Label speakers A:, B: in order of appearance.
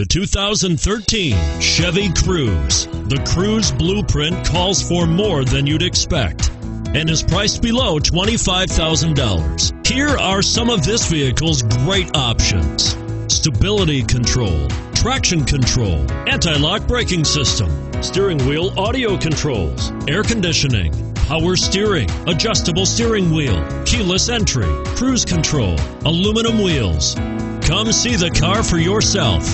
A: The 2013 Chevy Cruze. The Cruze blueprint calls for more than you'd expect and is priced below $25,000. Here are some of this vehicle's great options stability control, traction control, anti lock braking system, steering wheel audio controls, air conditioning, power steering, adjustable steering wheel, keyless entry, cruise control, aluminum wheels. Come see the car for yourself.